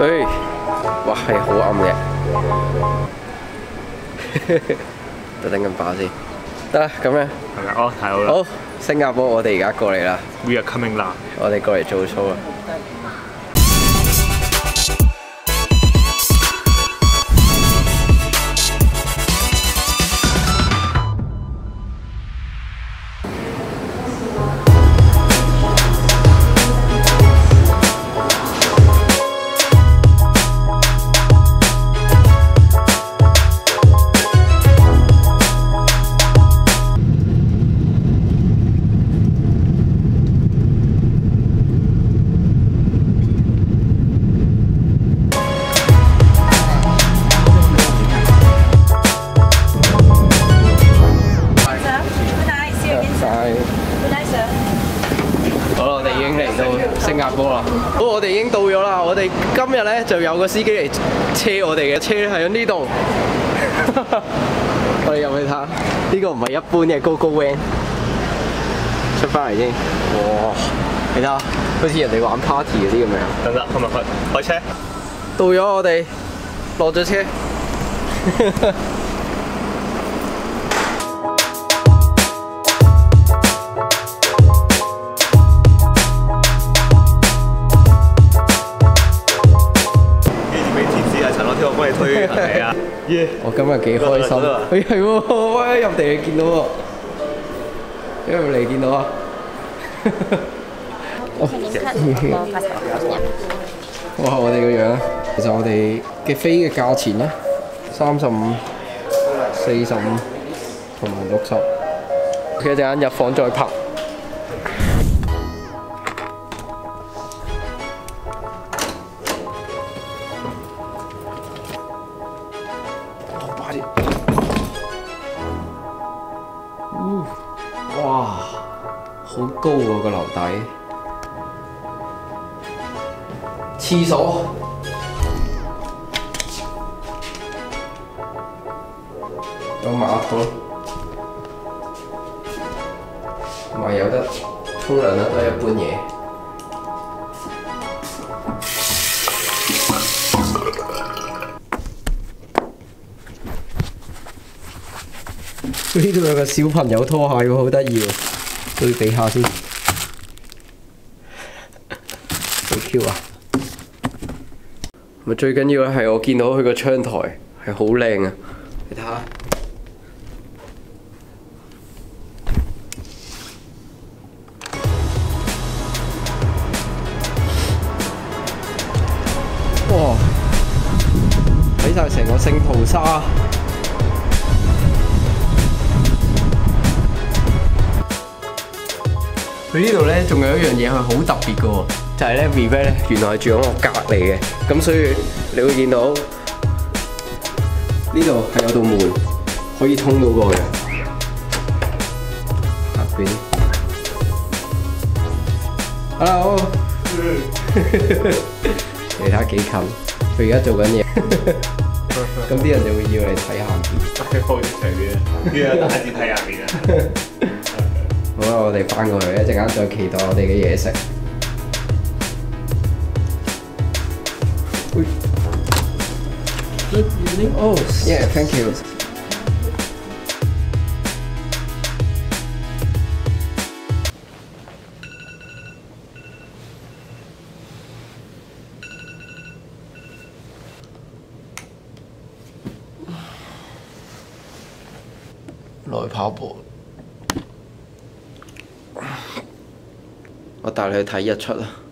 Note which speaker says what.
Speaker 1: 哎哇系好暗嘅。就等咁爆先。得啦咁
Speaker 2: 样哦太好啦。
Speaker 1: 好新加坡我哋而家过嚟啦。
Speaker 2: We are coming 啦。
Speaker 1: 我哋过嚟做操啊好啦，我哋已經嚟到新加坡啦。好，我哋已經到咗啦。我哋今日咧就有個司機嚟車我哋嘅，車係喺呢度。我哋入去睇下，呢個唔係一般嘅 Go Go Van。出翻嚟先，哇！你睇下，好似人哋玩 party 嗰啲咁樣。
Speaker 2: 等等，係咪去開車？
Speaker 1: 到咗我哋落咗車。
Speaker 2: 我
Speaker 1: 今日幾開心 哎係喎，喂入地你見到喎，因為你見到啊。哇！我哋個樣啊，其實我哋嘅飛嘅價錢咧，三十五、四十五同埋六十。佢一陣間入房再拍。哇！好高啊个楼底。厕所。有马桶，同埋有得冲凉啦，都系一般嘢。呢度有個小朋友拖鞋喎，好得意喎，對比下先。好 Q 啊！咪最緊要咧係我見到佢個窗台係好靚啊！你睇下。哇！睇晒成個聖淘沙。佢呢度咧仲有一樣嘢係好特別嘅喎，就係咧 Vivet 咧原來係住喺我隔離嘅，咁所以你會見到呢度係有道門可以通到過嘅。下邊，Hello，你睇下幾近，佢而家做緊嘢，咁啲人就會要你睇下邊。
Speaker 2: 好隨便，呢個大字睇下面啊！
Speaker 1: 我哋翻過去，一陣間再期待我哋嘅嘢食。Good evening. Oh, yeah, thank you. 來跑步。我带你去睇日出啊！